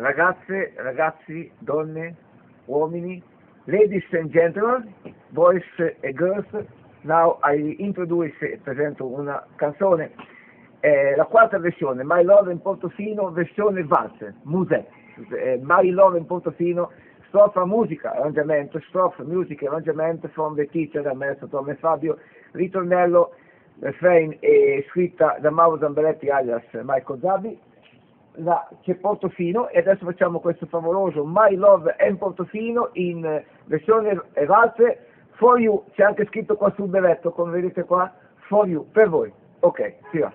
ragazze, ragazzi, donne, uomini, ladies and gentlemen, boys e girls, now I introduce, presento una canzone, eh, la quarta versione, My Love in Portofino, versione valse, musè, eh, My Love in Portofino, strofa musica, arrangiamento, strofa musica, arrangiamento from the teacher da maestro Tom e Fabio, ritornello, refrain e scritta da Mauro Zambelletti alias Michael Zabi, la, c'è Portofino e adesso facciamo questo favoloso My Love and Portofino in eh, versione valse for you, c'è anche scritto qua sul berretto, come vedete qua, for you, per voi. Ok, si va.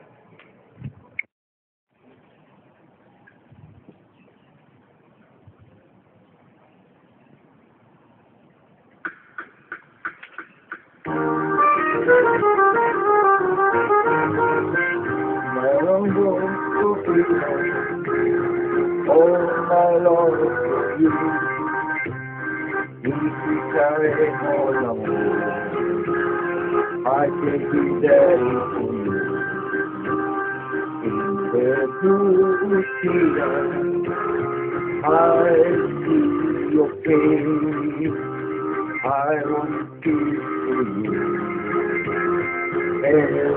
Oh my Lord, for you, visitaremo l'amore, I can be there for you. In the Buddha, I see your face, I want to for you, every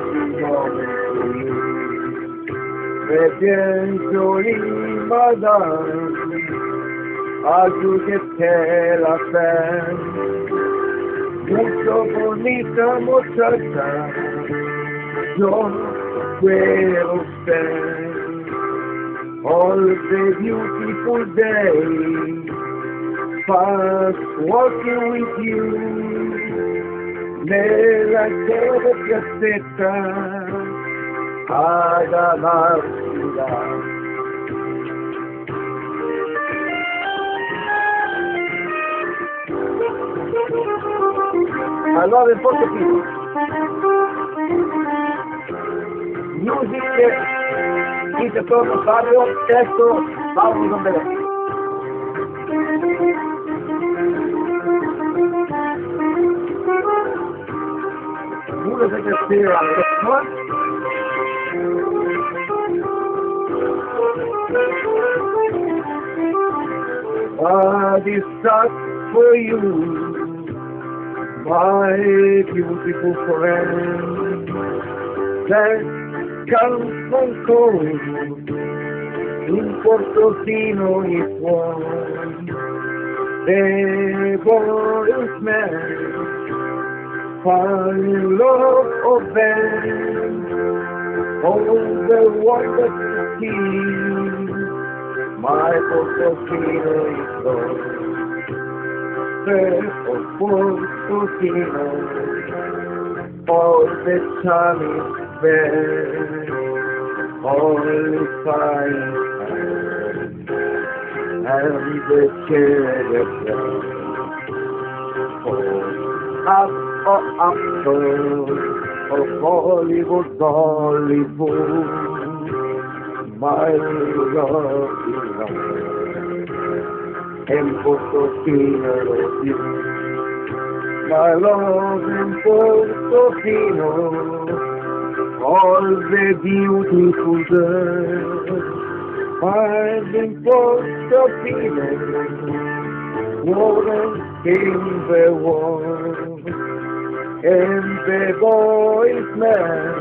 moment for you. Me pienso in madame, ayúdete la fe, mucho bonita muchacha, yo quiero ser. All the beautiful day, past walking with you, nella tua piazzetta, ad amarla. Allora in Portofino. Music, direttore Fabio, testo Paolo. Music is here on the is that for you, my beautiful friend? That comes from cold in Portofino is one. The boys man fall in love of them. Oh, the wonderful see, my Portofino is gone. Of Portofino, all the time is there, only fine and the Oh, up, oh, up, oh, of Hollywood, Hollywood, my love is. You, my love in Portofino, all the beautiful girls, I've been Portofino, more in the world and the boys man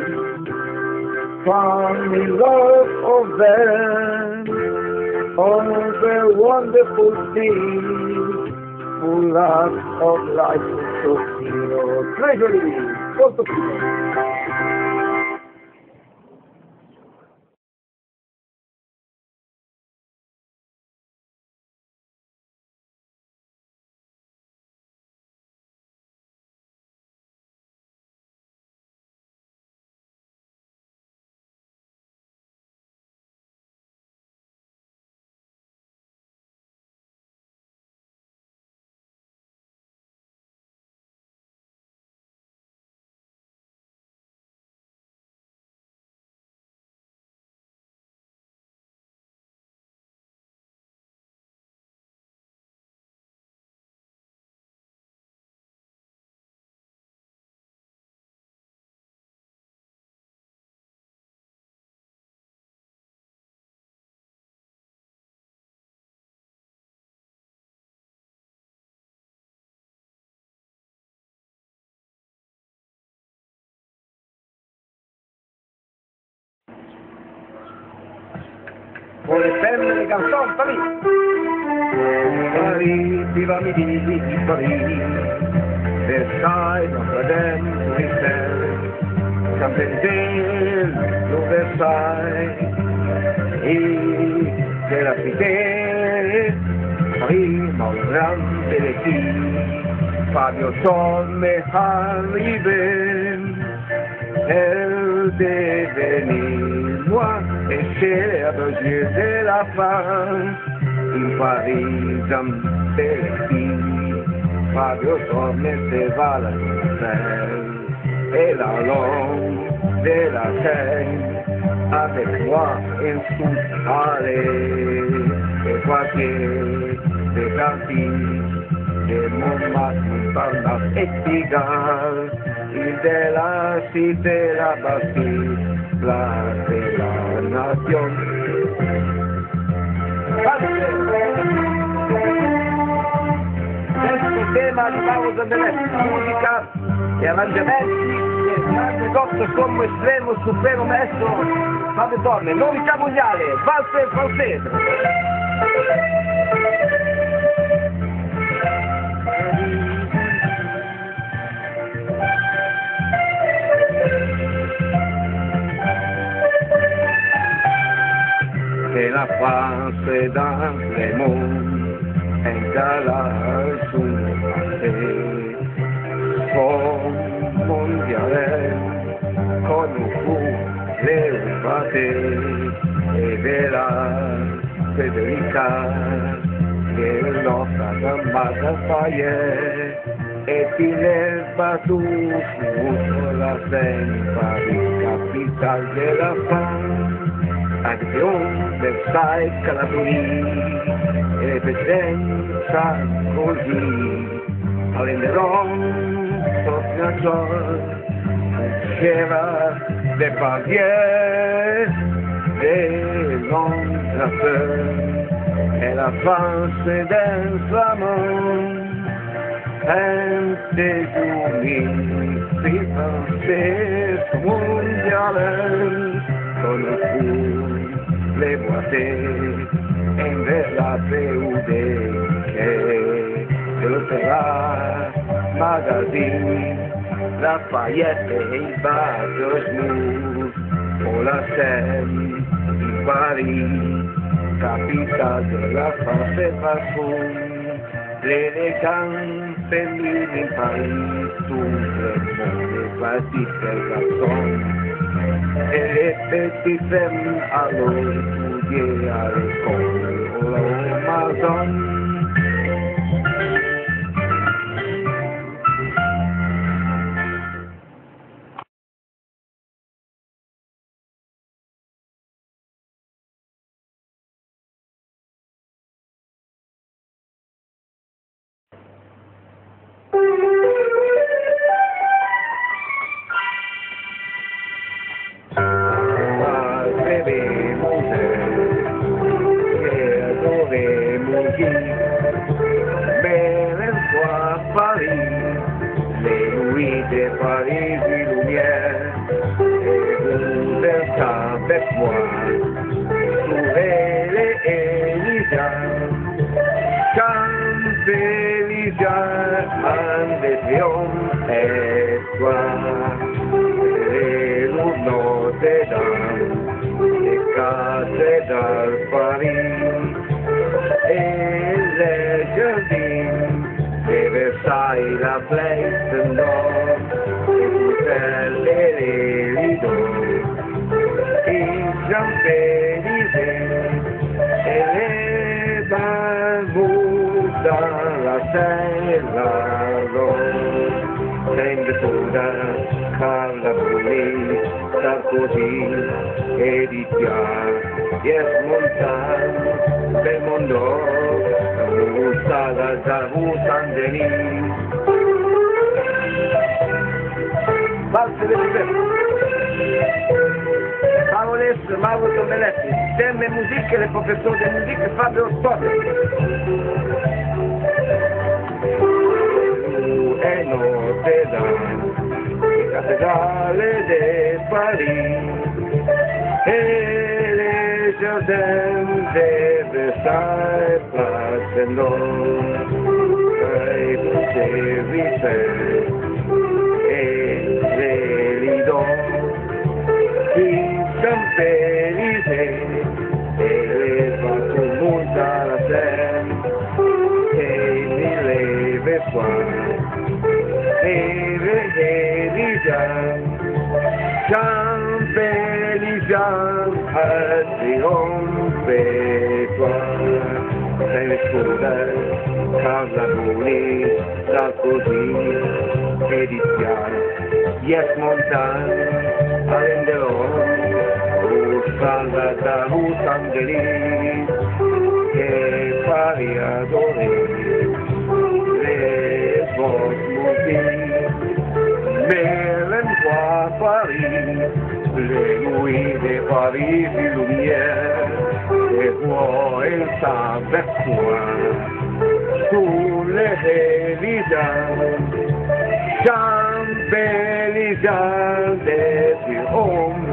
found in love of them all the wonderful things full of, life Portofino treasury Portofino con le belle canzoni, sta lì. Arrivi, va mi dici, ci parli, e sai, non vedendo di te, campentello, dove sai, e che la fidele, prima un grande di chi, Fabio Sonne arrive, el devenir. et célèbre de la femme, une parisam belle Fabio tormette va la et la langue de la scène, avec moi il sous aller, et voici des gardis, des Montmartre, Parnasse et Pigalle, il de la cité la Bastille. Place de la nation. Questo tema di Paolo Zandelletti, musica e arrangiamenti e grande dotto sommo estremo supremo maestro Fabio Torne, novità mondiale, valse francese. que la falsedad del mundo encara su hacer. Son mundiales con un fu de un bate y de la Federica che los agamás al falle e ti leva tu sulla senza di capitale della fama Versailles, Calabria, e presenza così, all'Enderon, Soffiazzol, Sierra, de Pavier, de Londres, e la France d'un flamand, un déjeuner, si français, mondial, con le fou, les boîtés, en vers la PUD, que l'opéra, magazine, la paillette et il bat de smooth, pour la scène, in Paris, capitale de la parfum, l'élégance féminine in Paris, tout le monde est parti quel garçon. 85 alor, yeah, I call Ramazan. Et les petites femmes allons étudier à l'école ou au maison. la place nord, et così e di già e smontan del mondo gusta da da gusta de ni Valse del Pepe Paoles Mauro Tomeletti Temme musiche, le professore di musica Fabio Storia. E notte da in cattedrale dei Paris, e les jardins de Versailles, d'or, et de services, et les lidos, qui s'embellissaient, triomphe toi, sei nascosta casa bonita così e di piano, yes montane, allenderò, russanda da Los Angeles, che pari adore, le porte, me l'envoie a Paris les nuits de Paris et lumière, et vois avec toi sous les visages. Champs-Élysées des hommes.